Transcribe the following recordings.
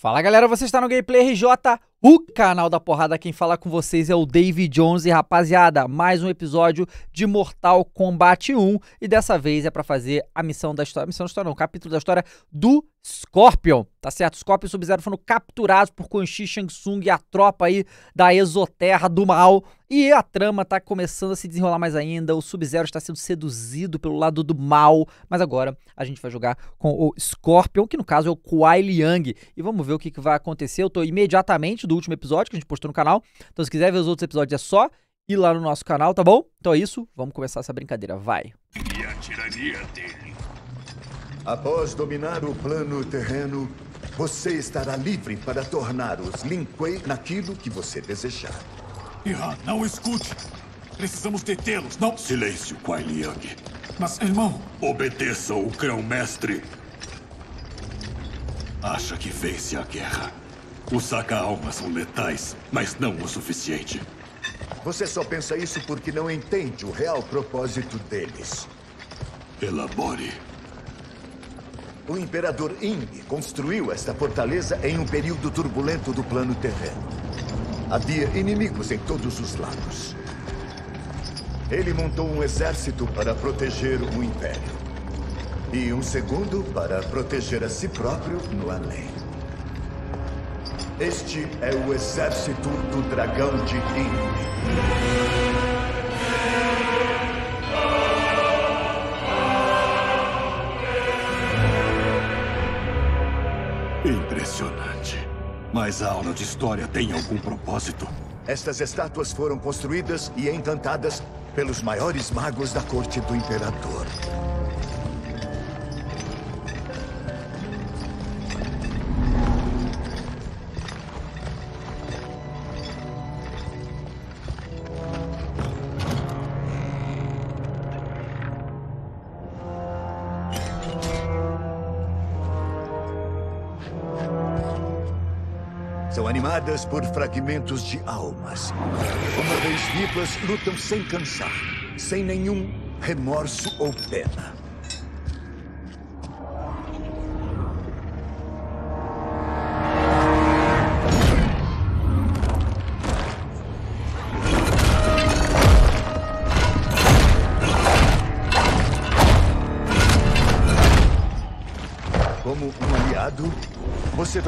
Fala galera, você está no Gameplay RJ, o canal da porrada. Quem fala com vocês é o David Jones e rapaziada, mais um episódio de Mortal Kombat 1 e dessa vez é para fazer a missão da história, missão da história não, capítulo da história do Scorpion, tá certo? Scorpion e Sub-Zero foram capturados por Quan Chi, Shang Tsung e a tropa aí da Exoterra do Mal e a trama tá começando a se desenrolar mais ainda, o Sub-Zero está sendo seduzido pelo lado do mal, mas agora a gente vai jogar com o Scorpion, que no caso é o Kuai Liang, e vamos ver o que, que vai acontecer. Eu tô imediatamente do último episódio que a gente postou no canal. Então, se quiser ver os outros episódios, é só ir lá no nosso canal, tá bom? Então é isso, vamos começar essa brincadeira. Vai! E a tirania dele. Após dominar o plano terreno, você estará livre para tornar os Lin Kuei naquilo que você desejar. Ihan, não escute. Precisamos detê-los, não... Silêncio, Kuai Liang. Mas, irmão... Obedeça o grão-mestre. Acha que vence a guerra. Os saca-almas são letais, mas não o suficiente. Você só pensa isso porque não entende o real propósito deles. Elabore. O Imperador Ying construiu esta fortaleza em um período turbulento do plano terreno. Havia inimigos em todos os lados. Ele montou um exército para proteger o Império. E um segundo para proteger a si próprio no além. Este é o exército do dragão de Ying. Impressionante. Mas a aula de história tem algum propósito? Estas estátuas foram construídas e encantadas pelos maiores magos da corte do imperador. São animadas por fragmentos de almas. Uma vez vivas, lutam sem cansar, sem nenhum remorso ou pena.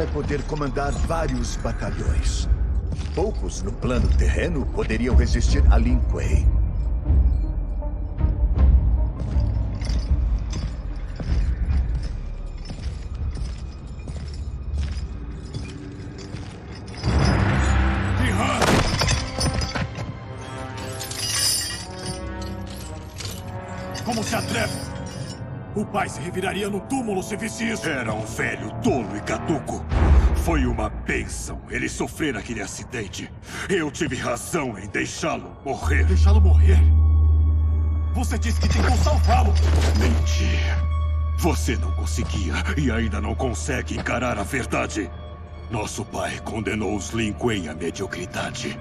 Vai poder comandar vários batalhões. Poucos no plano terreno poderiam resistir a Lin Kuei. Pai se reviraria no túmulo se visse isso. Era um velho tolo e caduco. Foi uma bênção ele sofrer aquele acidente. Eu tive razão em deixá-lo morrer. Deixá-lo morrer? Você disse que tentou salvá-lo. Menti. Você não conseguia e ainda não consegue encarar a verdade. Nosso pai condenou os Lin Kuei à mediocridade.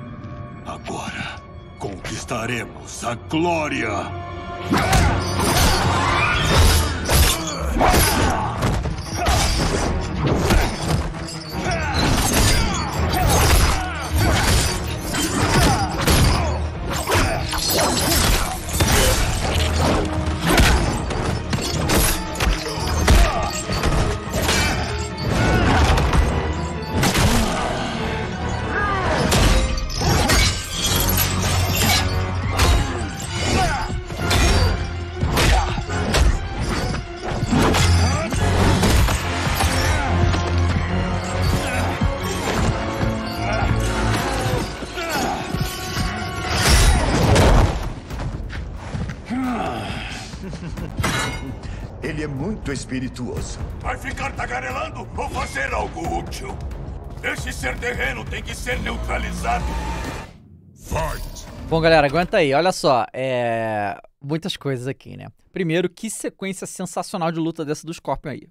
Agora, conquistaremos a glória. Ele espirituoso. Vai ficar tagarelando ou fazer algo útil? Esse ser terreno tem que ser neutralizado. Fight! Bom, galera, aguenta aí. Olha só, é. Muitas coisas aqui, né? Primeiro, que sequência sensacional de luta dessa do Scorpion aí.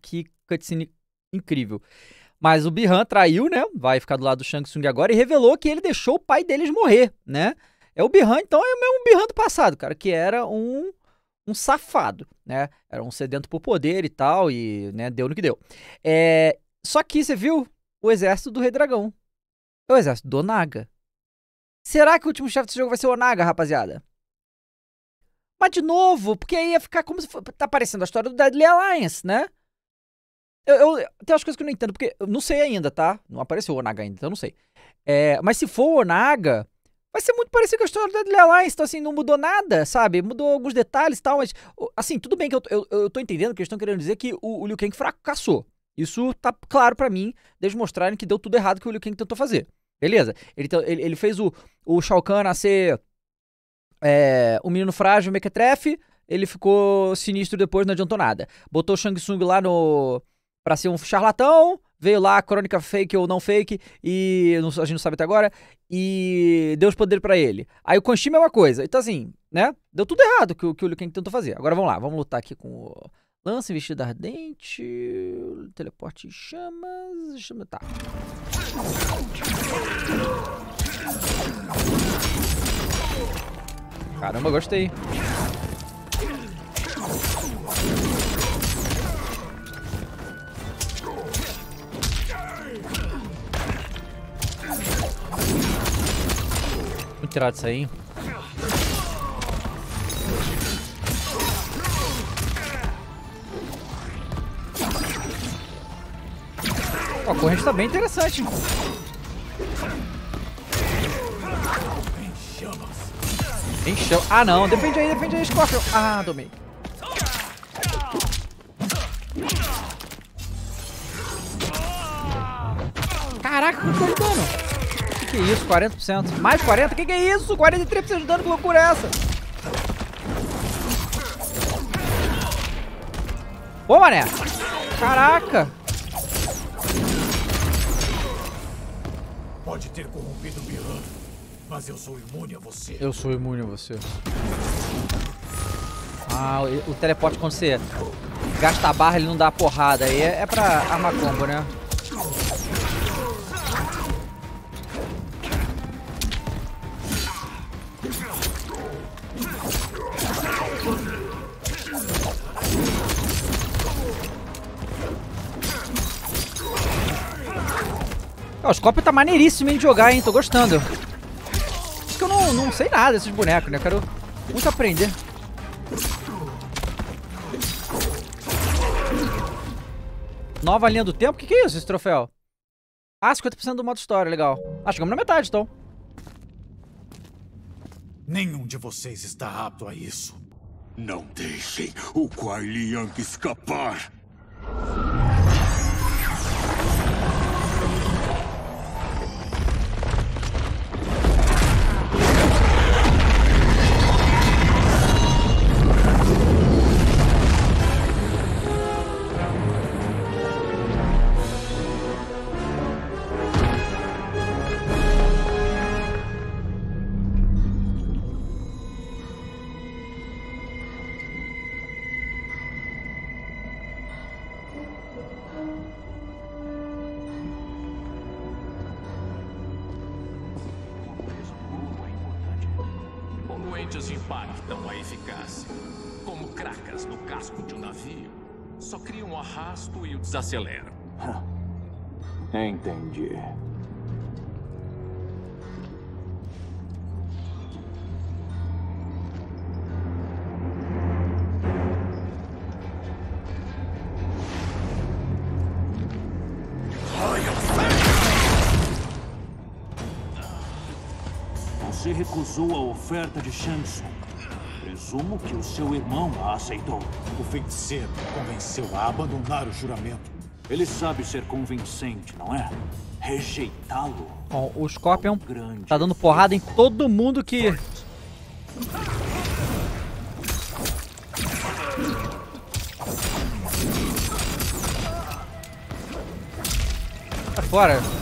Que cutscene incrível. Mas o Bihan traiu, né? Vai ficar do lado do Shang Tsung agora e revelou que ele deixou o pai deles morrer, né? É o Bihan, então é o mesmo Bihan do passado, cara, que era um um safado, né? Era um sedento por poder e tal, e né, deu no que deu. É, Só que você viu o exército do Rei Dragão. É o exército do Onaga. Será que o último chefe desse jogo vai ser o Onaga, rapaziada? Mas de novo, porque aí ia ficar como se for, tá parecendo a história do Deadly Alliance, né? Eu, eu, tem umas coisas que eu não entendo, porque eu não sei ainda, tá? Não apareceu o Onaga ainda, então eu não sei. É, mas se for o Onaga, vai ser muito parecido com a história do Deadly Alliance, então assim, não mudou nada, sabe? Mudou alguns detalhes e tal, mas assim, tudo bem que eu, eu, eu tô entendendo que eles estão querendo dizer que o, o Liu Kang fracassou. Isso tá claro para mim, desde mostrarem que deu tudo errado que o Liu Kang tentou fazer. Beleza? Ele, ele, ele fez o, o Shao Kahn nascer é, um menino frágil, mequetrefe, ele ficou sinistro depois, não adiantou nada. Botou o Shang Tsung lá no. pra ser um charlatão, veio lá crônica fake ou não fake, e a gente não sabe até agora, e deu os poderes para ele. Aí o Quan Chi, mesma coisa. Então, assim, né? Deu tudo errado que, que o Liu Kang tentou fazer. Agora vamos lá, vamos lutar aqui com o. Lance, vestido ardente, teleporte em chamas, chama, tá. Caramba, gostei. Muito tirado isso aí, a corrente tá bem interessante. Chama. Ah, não. Depende aí, depende aí, Scorpion. Ah, domei. Caraca, quanto dano? Que isso? 40%? Mais 40%? Que que é isso? 43% de dano, que loucura é essa? Ô, mané. Caraca. Pode ter corrompido Miran, mas eu sou imune a você. Eu sou imune a você. Ah, o, o teleporte quando você gasta a barra ele não dá porrada. Aí é, é pra armar combo, né? O Scorpion tá maneiríssimo de jogar, hein? Tô gostando. Porque eu não, não sei nada desses bonecos, né? Eu quero muito aprender. Nova linha do tempo? O que, que é isso, esse troféu? Ah, 50% do modo história, legal. Ah, chegamos na metade, então. Nenhum de vocês está apto a isso. Não deixem o Kuai Liang escapar. Impactam a eficácia. Como cracas no casco de um navio. Só criam um arrasto e o desaceleram. Entendi. Recusou a oferta de Shansun. Presumo que o seu irmão a aceitou. O feiticeiro convenceu a abandonar o juramento. Ele sabe ser convincente, não é? Rejeitá-lo. Bom, o Scorpion tá dando porrada em todo mundo que... Tá fora.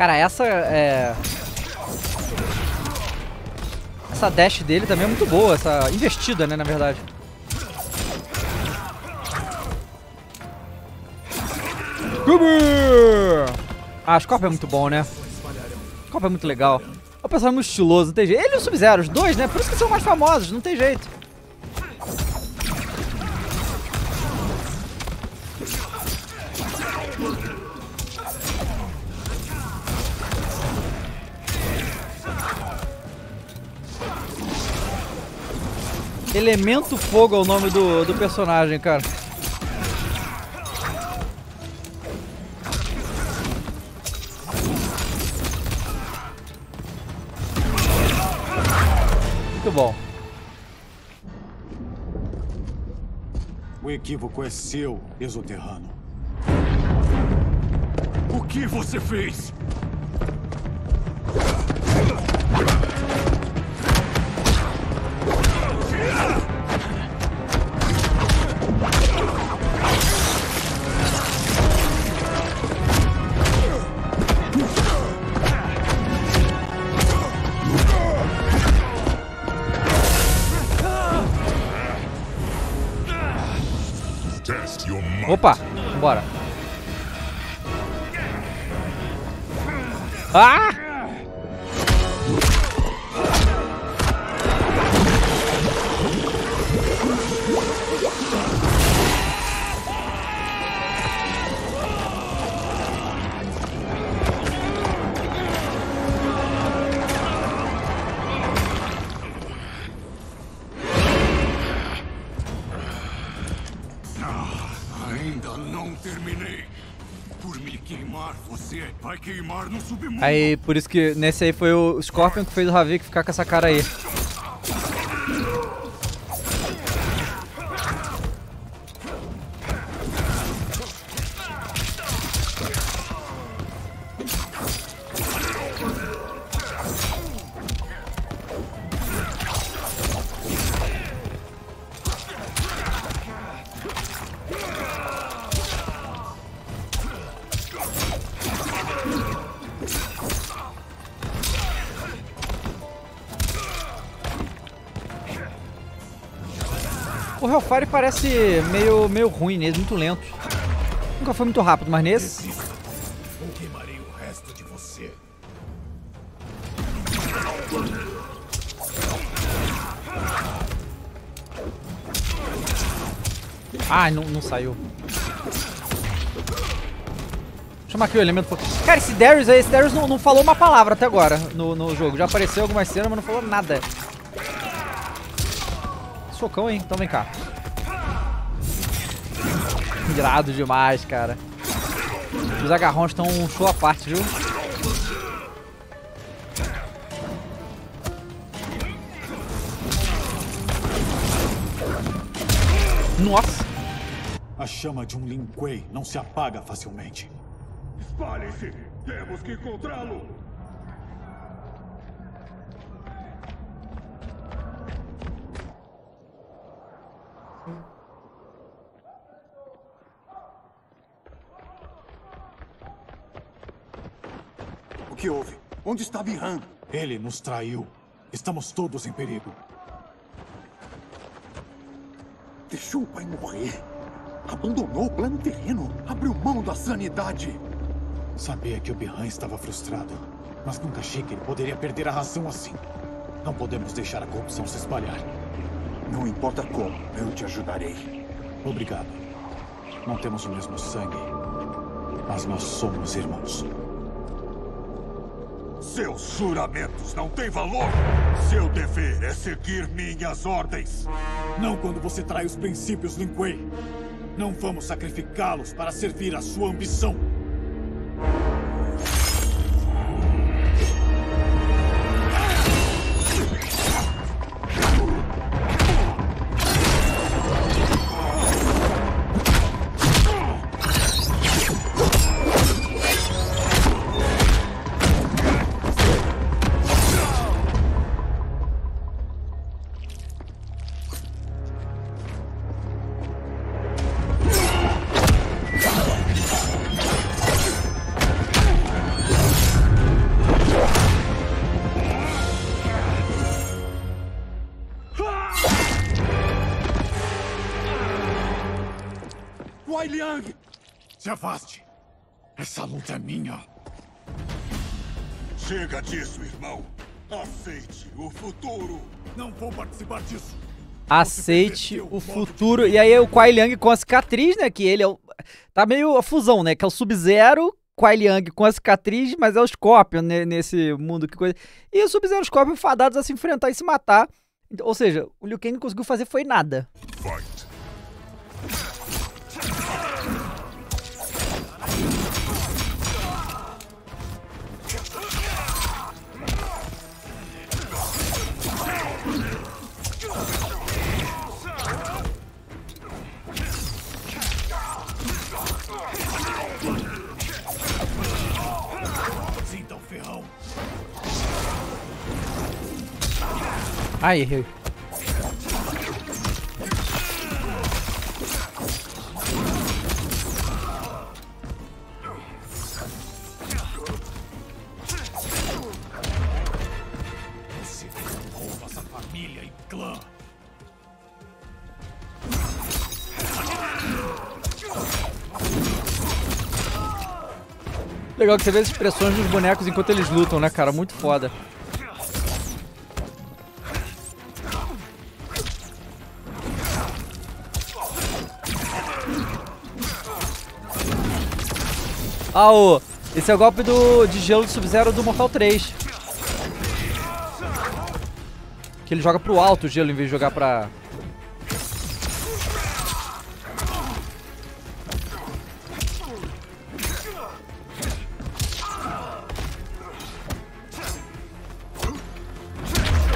Cara, essa é... Essa dash dele também é muito boa, essa investida, né, na verdade. Ah, Scorpion é muito bom, né? Copa é muito legal. É um personagem muito estiloso, não tem jeito. Ele e o Sub-Zero, os dois, né? Por isso que são mais famosos, não tem jeito. Elemento Fogo é o nome do, do personagem, cara. Muito bom. O equívoco é seu, exoterrano. O que você fez? Opa, bora. Ah! Aí, por isso que nesse aí foi o Scorpion que fez o Ravik ficar com essa cara aí. Parece meio, meio ruim nele, muito lento. Nunca foi muito rápido, mas nesse. Ai, não, não saiu. Chama aqui o elemento. Cara, esse Darius aí, esse Darius não, não falou uma palavra até agora no, no jogo. Já apareceu algumas cenas, mas não falou nada. Socão, hein? Então vem cá. Irado demais, cara. Os agarrões estão um show à parte, viu? Nossa! A chama de um Lin Kuei não se apaga facilmente. Espalhem-se! Temos que encontrá-lo! O que houve? Onde está Bihan? Ele nos traiu. Estamos todos em perigo. Deixou o pai morrer. Abandonou o plano terreno. Abriu mão da sanidade. Sabia que o Bihan estava frustrado, mas nunca achei que ele poderia perder a razão assim. Não podemos deixar a corrupção se espalhar. Não importa como, eu te ajudarei. Obrigado. Não temos o mesmo sangue, mas nós somos irmãos. Seus juramentos não têm valor! Seu dever é seguir minhas ordens! Não quando você trai os princípios Lin Kuei. Não vamos sacrificá-los para servir a sua ambição. Liang! Se afaste. Essa luta é minha. Chega disso, irmão. Aceite o futuro. Não vou participar disso. Aceite o futuro. E aí o Kuai Liang com a cicatriz, né? Que ele é o... Tá meio a fusão, né? Que é o Sub-Zero, Kuai Liang com a cicatriz, mas é o Scorpion né? nesse mundo que coisa. E o Sub-Zero e o Scorpion fadados a se enfrentar e se matar. Ou seja, o Liu Kang não conseguiu fazer foi nada. Fight. Ai, errei. Legal que você vê as expressões dos bonecos enquanto eles lutam, né, cara? Muito foda. Ah, ô, esse é o golpe do, de gelo do Sub-Zero do Mortal 3. Que ele joga pro alto o gelo em vez de jogar pra...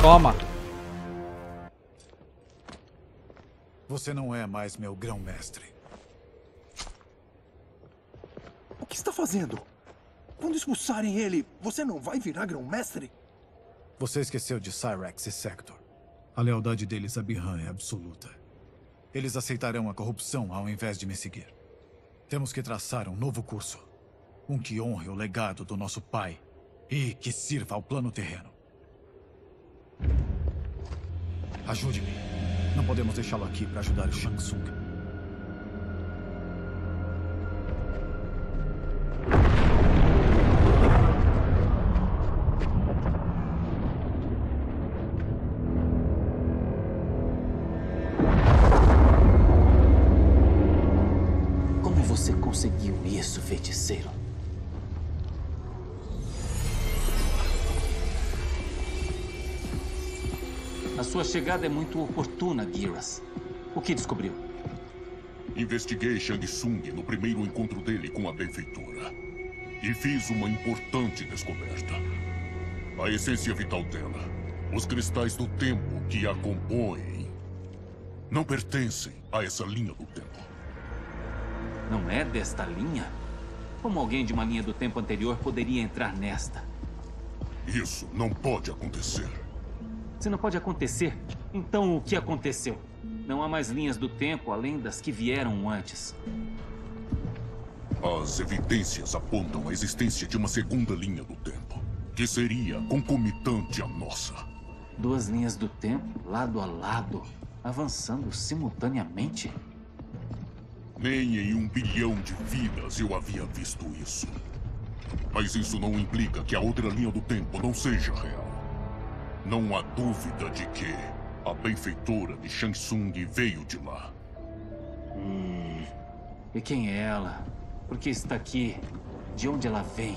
Toma. Você não é mais meu grão-mestre. O que está fazendo? Quando expulsarem ele, você não vai virar grão-mestre? Você esqueceu de Cyrex e Sector. A lealdade deles a Bihan é absoluta. Eles aceitarão a corrupção ao invés de me seguir. Temos que traçar um novo curso. Um que honre o legado do nosso pai e que sirva ao plano terreno. Ajude-me. Não podemos deixá-lo aqui para ajudar o Shang Tsung. A sua chegada é muito oportuna, Giras. O que descobriu? Investiguei Shang Tsung no primeiro encontro dele com a benfeitora. E fiz uma importante descoberta. A essência vital dela, os cristais do tempo que a compõem, não pertencem a essa linha do tempo. Não é desta linha? Como alguém de uma linha do tempo anterior poderia entrar nesta? Isso não pode acontecer. Se não pode acontecer, então o que aconteceu? Não há mais linhas do tempo além das que vieram antes. As evidências apontam a existência de uma segunda linha do tempo, que seria concomitante à nossa. Duas linhas do tempo, lado a lado, avançando simultaneamente? Nem em um bilhão de vidas eu havia visto isso. Mas isso não implica que a outra linha do tempo não seja real. Não há dúvida de que a benfeitora de Shang Tsung veio de lá. E quem é ela? Por que está aqui? De onde ela vem?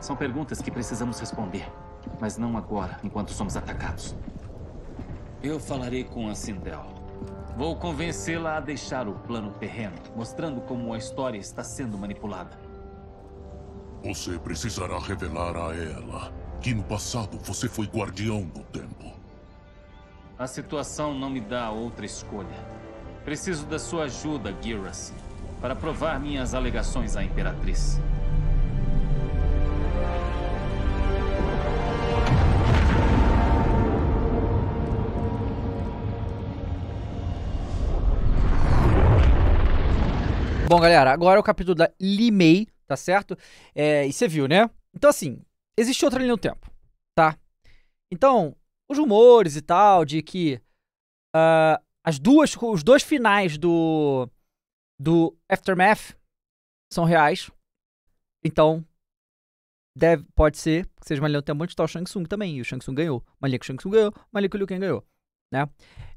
São perguntas que precisamos responder. Mas não agora, enquanto somos atacados. Eu falarei com a Sindel. Vou convencê-la a deixar o plano terreno, mostrando como a história está sendo manipulada. Você precisará revelar a ela que no passado você foi guardião do tempo. A situação não me dá outra escolha. Preciso da sua ajuda, Giras, para provar minhas alegações à Imperatriz. Bom, galera, agora é o capítulo da Limei, tá certo? É, e você viu, né? Então, assim, existe outra linha do tempo, tá? Então, os rumores e tal de que ah, as duas, os dois finais do, do Aftermath são reais. Então, deve, pode ser que seja uma linha do tempo onde está o Shang Tsung também. E o Shang Tsung ganhou. Uma linha que o Shang Tsung ganhou, uma linha que o Liu Kang ganhou. Né?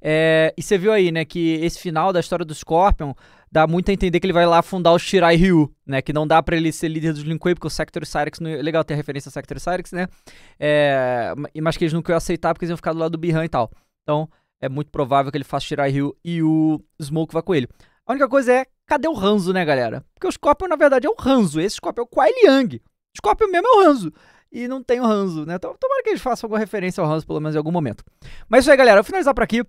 É, e você viu aí, né, que esse final da história do Scorpion dá muito a entender que ele vai lá fundar o Shirai Ryu, né, que não dá para ele ser líder dos Lin Kuei, porque o Sector Cyrix, não, legal ter referência ao Sector Cyrix, né, é, mas que eles não queriam aceitar porque eles iam ficar do lado do Bihan e tal. Então, é muito provável que ele faça Shirai Ryu e o Smoke vá com ele. A única coisa é, cadê o Hanzo, né, galera? Porque o Scorpion, na verdade, é o Hanzo, esse Scorpion é o Kuai Liang. O Scorpion mesmo é o Hanzo e não tem o Hanzo, né? Então, tomara que eles façam alguma referência ao Hanzo, pelo menos em algum momento. Mas é isso aí, galera. Eu vou finalizar por aqui.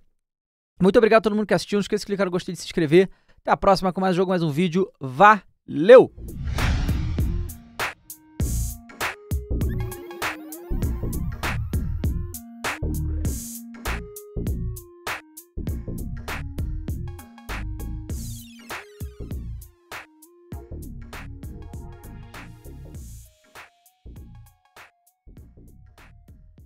Muito obrigado a todo mundo que assistiu. Não esqueça de clicar no gostei de se inscrever. Até a próxima com mais jogo, mais um vídeo. Valeu!